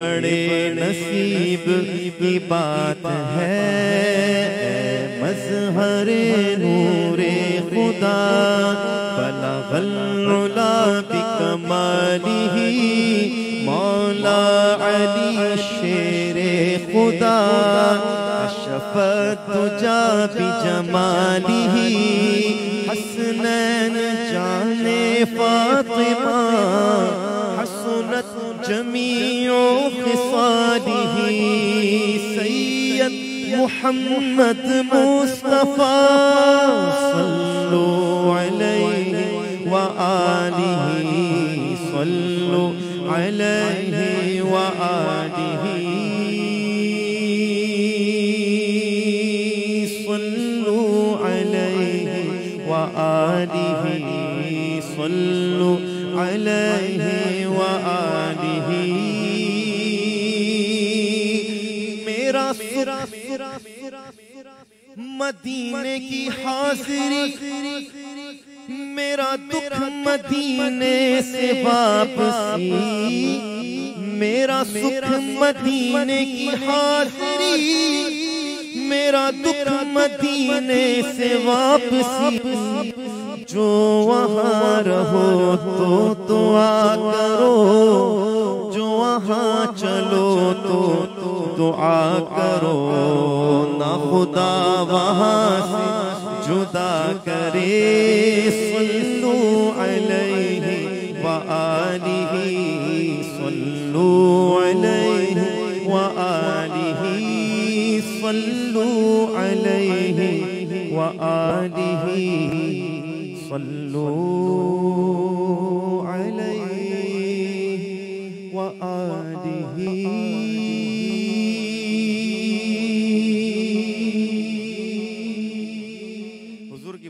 بڑے نصیب کی بات ہے۔ مظہر نور خدا بلغ العلا بکمالہ مولا علی شیر خدا اشفت جا بجمالہ حسنین جان فاطمہ محمد مصطفى صلوا عليه وآله صلوا عليه وآله. صلوا عليه وآله صلوا مدینے کی حاضری میرا دکھ مدینے سے واپسی میرا سکھ مدینے کی حاضری میرا دکھ مدینے سے واپسی۔ جو وہاں رہو تو دعا کرو جو وہاں چلو تو دعا کرو نہ خدا وہاں سے جدا کرے صلو علیہ وآلہ صلو علیہ وآلہ صلو علیہ وآلہ صلو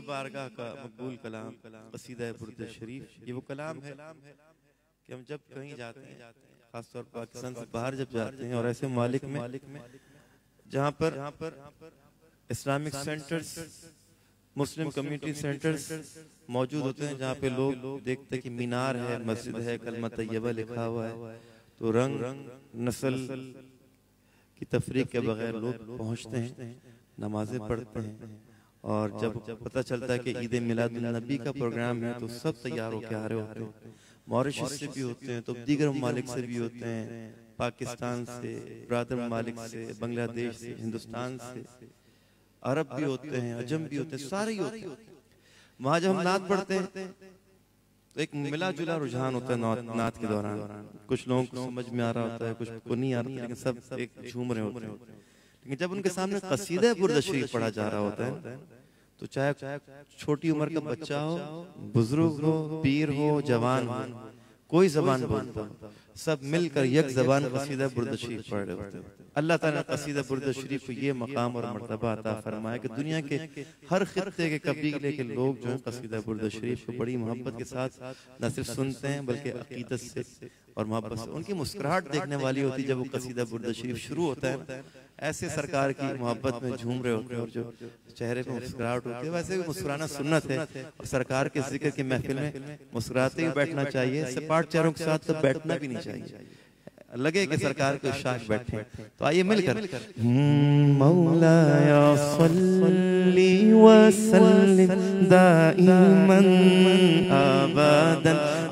بارگاہ کا مقبول کلام قصیدہ برد شریف، یہ وہ کلام ہے کہ ہم جب کہیں جاتے ہیں، خاص طور پاکستان سے باہر جب جاتے ہیں اور ایسے مالک میں، جہاں پر اسلامک سینٹرز، مسلم کمیونٹی سینٹرز موجود ہوتے ہیں، جہاں پہ لوگ دیکھتے ہیں کہ مینار ہے، مسجد ہے، کلمہ طیبہ لکھا ہوا ہے، تو رنگ، نسل کی تفریق کے بغیر لوگ پہنچتے ہیں، نمازیں پڑھتے ہیں۔ اور جب پتہ چلتا ہے کہ عید میلاد النبی کا پروگرام ہے تو سب تیار ہو کے آ رہے ہوتے ہیں۔ موریشس سے بھی ہوتے ہیں تو دیگر ممالک سے بھی ہوتے ہیں۔ پاکستان سے برادر ممالک سے بنگلہ دیش سے ہندوستان سے عرب بھی ہوتے ہیں عجم بھی ہوتے ہیں سارے ہی ہوتے ہیں۔ وہاں جب ہم نعت پڑھتے ہیں تو ایک ملا جلا رجحان ہوتا ہے نعت کے دوران۔ کچھ لوگوں کو سمجھ میں آ رہا ہوتا ہے کچھ کو نہیں آ رہا لیکن سب ایک جھوم رہے ہوتے ہیں۔ لیکن جب ان کے سامنے قصیدہ برد شریف پڑھا جا رہا ہوتا ہے تو چاہے چھوٹی عمر کا بچہ ہو بزرگ ہو پیر ہو جوان ہو کوئی زبان بولتا ہو سب مل کر یک زبان قصیدہ برد شریف پڑھ رہے ہوتے ہیں۔ اللہ تعالیٰ قصیدہ برد شریف کو یہ مقام اور مرتبہ عطا فرمایا کہ دنیا کے ہر خطے کے قبیلے کے لوگ جو ہیں قصیدہ برد شریف کو بڑی محبت کے ساتھ نہ صرف سنتے ہیں بلکہ عقیدت سے اور محبت سے ان کی مسکراہٹ دیکھنے والی ہوتی جب وہ قصیدہ برد شریف شروع ہوتا ہے ایسے سرکار کی محبت میں جھوم رہے ہوتے ہیں اور جو چہرے پہ مسکراہٹ ہوتی ہے، ویسے بھی مسکرانا سنت ہے، اور سرکار کے ذکر کی محفل میں مسکراتے ہی بیٹھنا چاہیے، سپاٹ چہروں کے ساتھ تو بیٹھنا بھی نہیں چاہیے۔ لگے کہ سرکار کو شاک بیٹھیں تو آئیے مل کر۔ مولا صلی وسلم دائما ابدا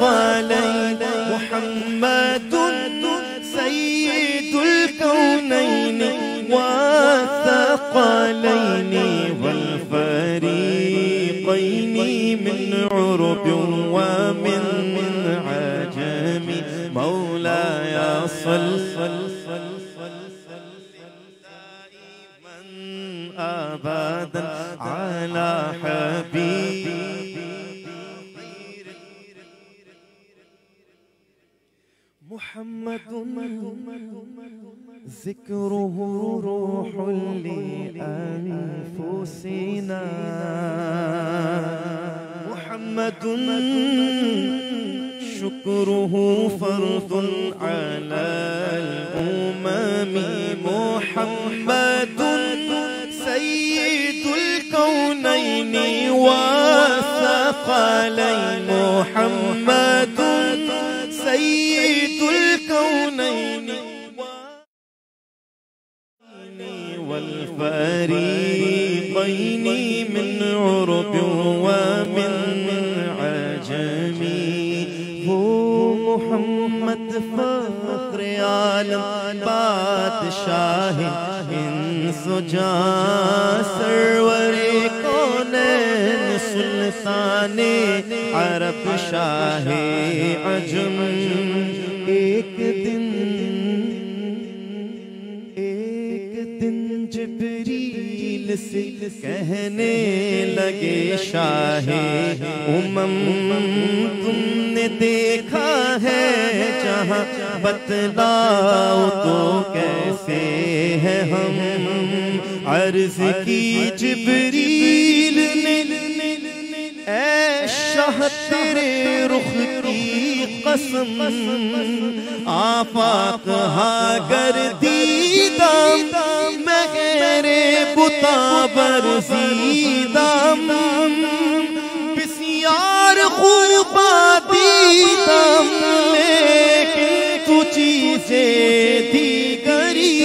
والثقلين محمد سيد الكونين والثقلين والفريقين من عرب ومن عجم. مولاي صل أبدا على حبيب ذكره والفريقين من عرب ومن عجم. هو محمد فخر عالم بادشاہ انس جان سرور کونین سلطان عرب شاہ عجم. سے کہنے لگے شاہ امم، تم نے دیکھا ہے جہاں بتلاؤ تو کیسے ہے ہم؟ عرض کی جبریل نے، اے شاہ تیرے رخ کی قسم، آفاق ہاں گر گیرے بتا برزیدم بسیار خوبا دیدم لیکن تو چیزیں دیگری،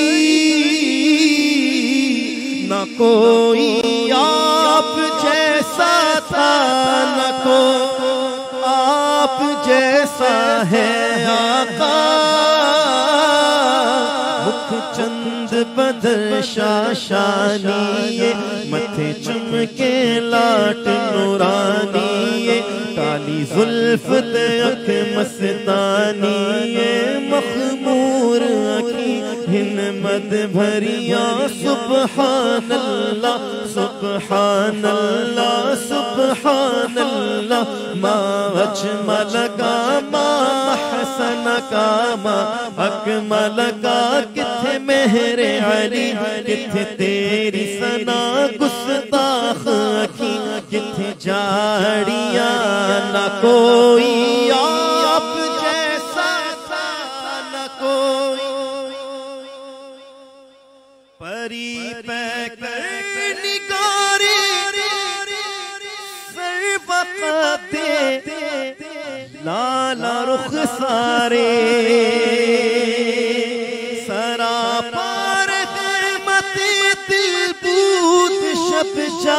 نہ کوئی آپ جیسا تھا، نہ کو آپ جیسا ہے آقا۔ بدر شاشانی متھے چمکے لاٹ نورانی کالی ظلف اک مستانی مخمور اکی ہن مد بھریا سبحان اللہ سبحان اللہ سبحان اللہ ما اجمل کا ما حسن کا ما اکمل کا کتھے مہر علی کتھے تیری سنا گستاخ کی کتھے جاڑیاں نہ کوئی آپ جیسا نہ کوئی۔ پری پیکر نگاری، سر بقاتے لالا رخ سارے۔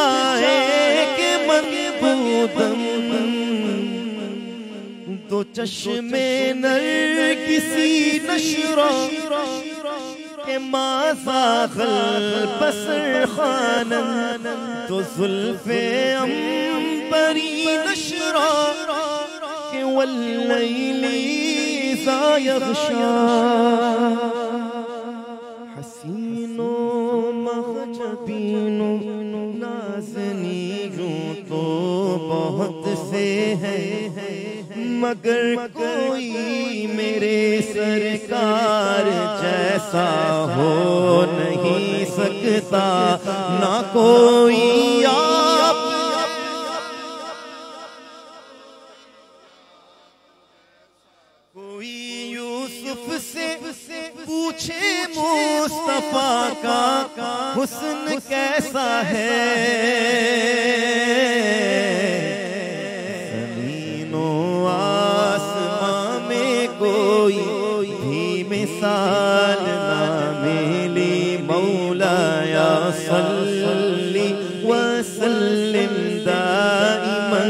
شب جائے کہ من بودم دو چشمے نر کسی نشرہ کہ ما زاغل بسر خانن تو ظلف امبری نشرا کہ واللیل ذا بہت سے ہے مگر کوئی میرے سرکار جیسا ہو نہیں سکتا، نہ کوئی آپ۔ کوئی یوسف سے پوچھے مصطفیٰ کا حسن کیسا ہے؟ مثال نہ ملی مولا یا صلی وسلم دائما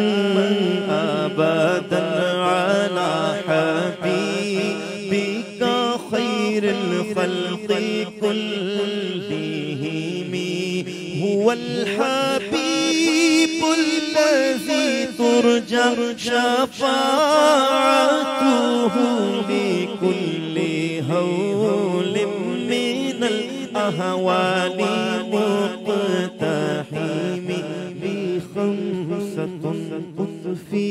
ابدا على حبيبك خير الخلق كلهم. هو الحبيب الذي ترجى شفاعته بكل هول من الأهوال مقتحم بخمسة في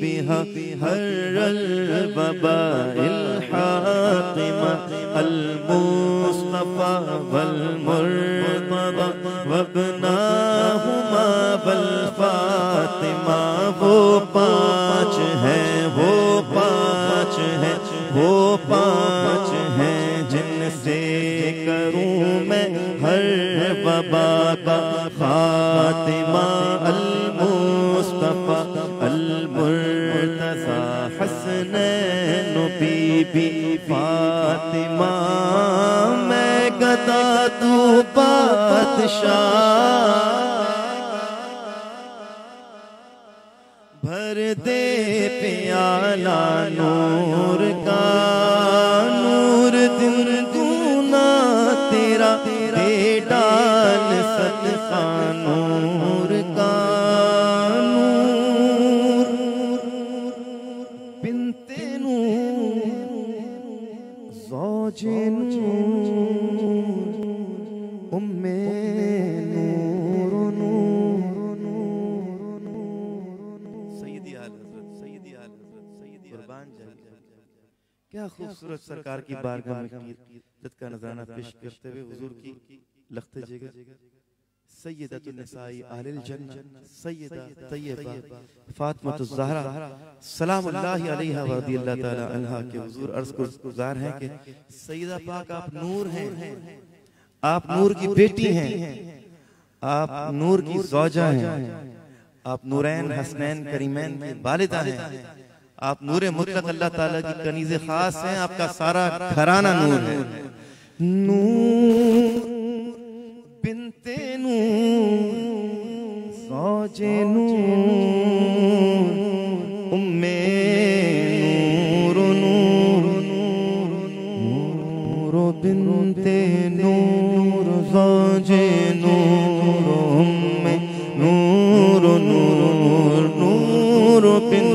بها هر الوباء الحاطمة المصطفى والمرتضى وابناهما وبا کا خاتمہ المصطفیٰ المرتضی حسنین بی بی فاطمہ میں گدا تو بادشاہ۔ بھر دے پیالہ نور کا زوج نور ام نور نور. سیدی آل حضرت سیدی آل حضرت سیدی قربان جائے کیا خوبصورت سرکار کی بارگاہ میں عقیدت کا نظرانہ پیش کرتے ہوئے حضور کی لخت جگہ۔ سیدت النساء آل الجنہ سیدہ طیبہ فاطمہ الزہرہ سلام اللہ علیہ ورضی اللہ تعالی عنہ کے حضور عرض گزار ہیں کہ سیدہ پاک آپ نور ہیں آپ نور کی بیٹی ہیں آپ نور کی زوجہ ہیں آپ نورین حسنین کریمین کی والدہ ہیں آپ نور مطلق اللہ تعالیٰ کی کنیز خاص ہیں آپ کا سارا گھرانہ نور ہے۔ نور بنت نور زوج نور ام نور نور نور بنت نور زوج نور ام نور نور نور بنت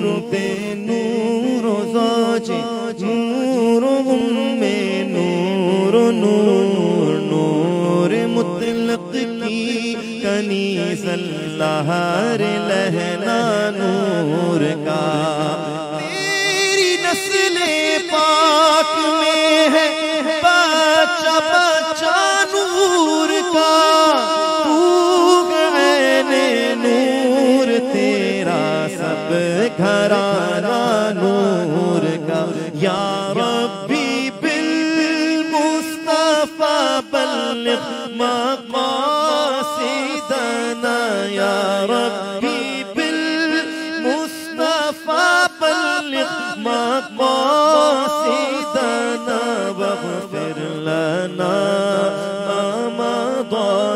کی کنیز اللہ لہنا نور کا۔ تیری نسل پاک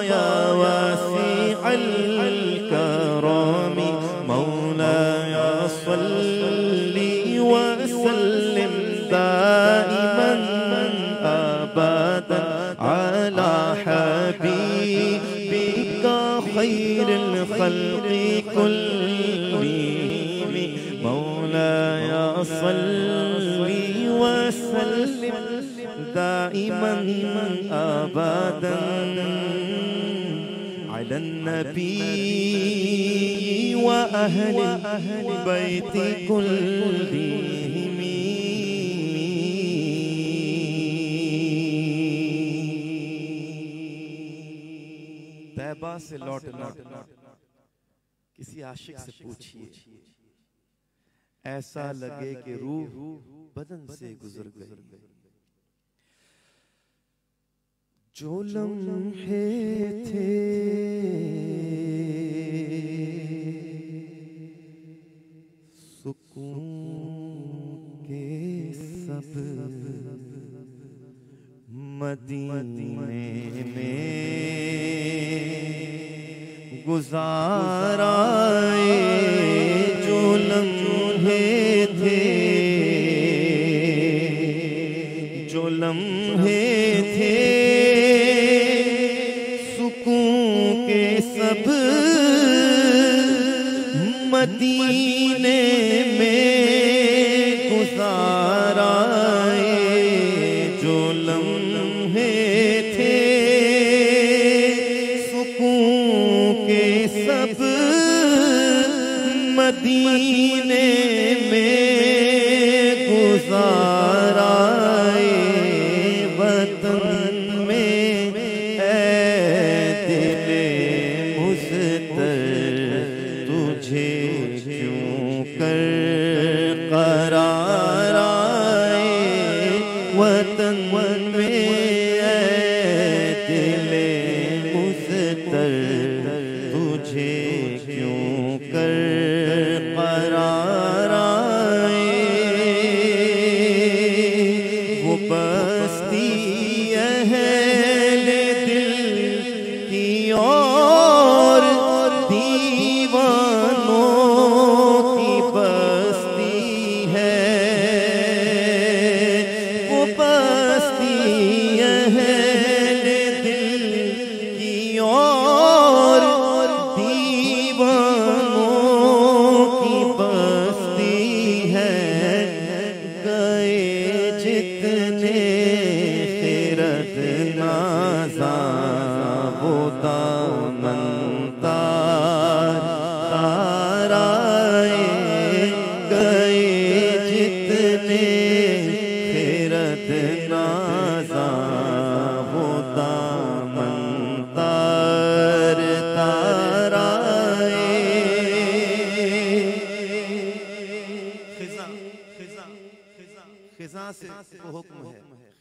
Yeah. وأهل البيت كلهم طیبہ سے لوٹنا، کسی عاشق سے پوچھئے، ایسا لگے کہ روح بدن سے گزر گئی۔ جو لمحے تھے مدینے میں گزارا جو لمحے تھے۔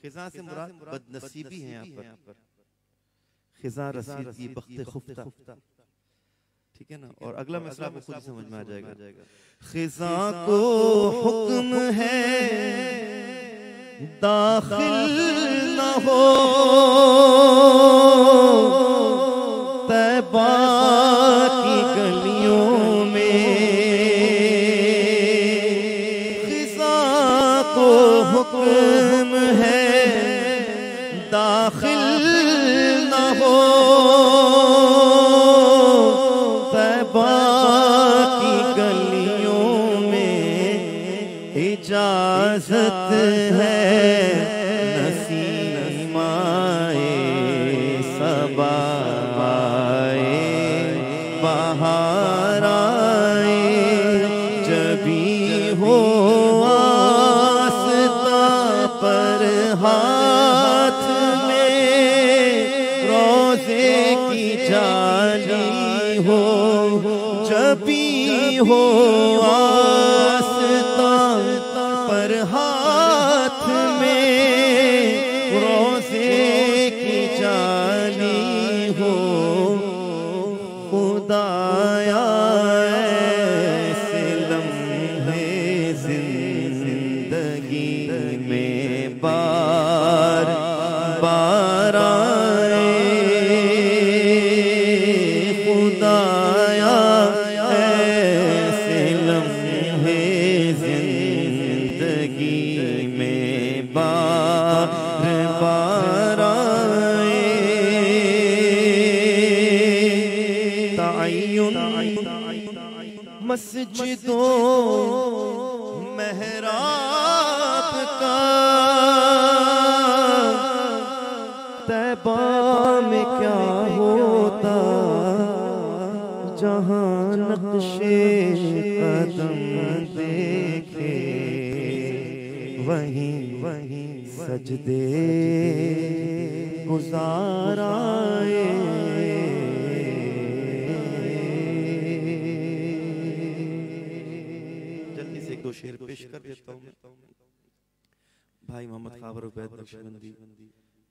خزاں سے مراد بد نصیبی ہے یہاں پر۔ خزاں رسید کی بخت خفتہ۔ ٹھیک ہے نا؟ اور اگلا مسئلہ آپ کو خود سمجھ میں آ جائے گا۔ خزاں کو حکم ہے داخل نہ ہو۔ تیبہ اجازت ہے۔ جہاں نقش قدم دیکھے وہیں وہیں سجدے گزارائے جلدی سے ایک دو شیر پیش کر دیتا ہوں بھائی محمد خابر عبید نقشبندی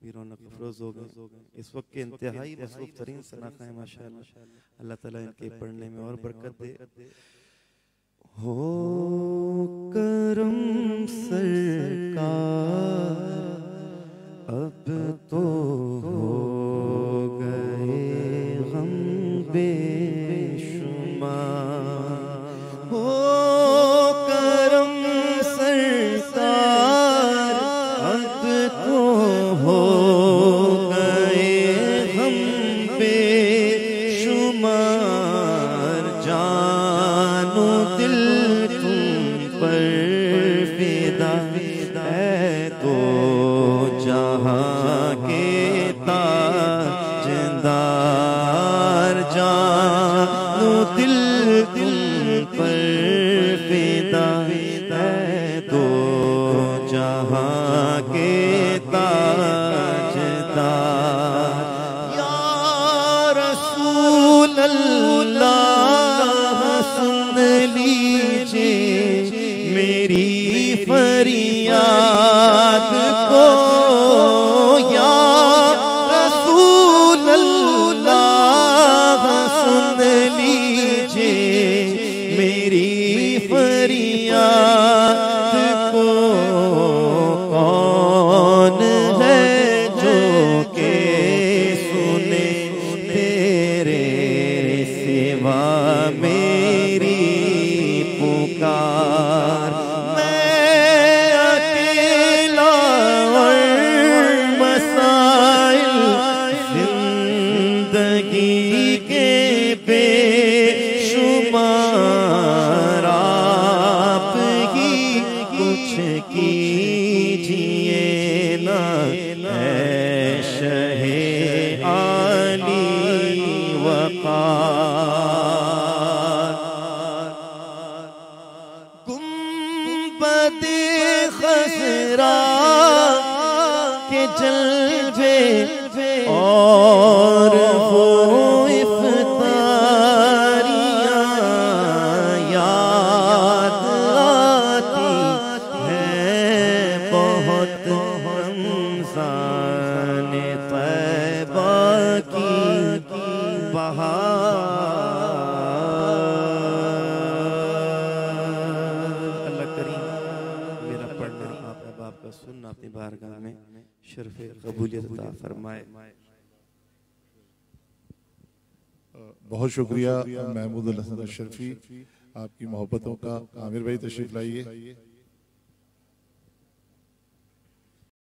ویرون افروز ہو گئے۔ اس وقت کے انتہائی مصروف ترین سناخہ ہیں ماشاءاللہ۔ اللہ تعالیٰ ان کے پڑھنے میں اور برکت دے۔ ہو کرم سرکار۔ بہت شکریہ محمود الحسن اشرفی آپ کی محبتوں کا عامر بھائی تشریف لائیے۔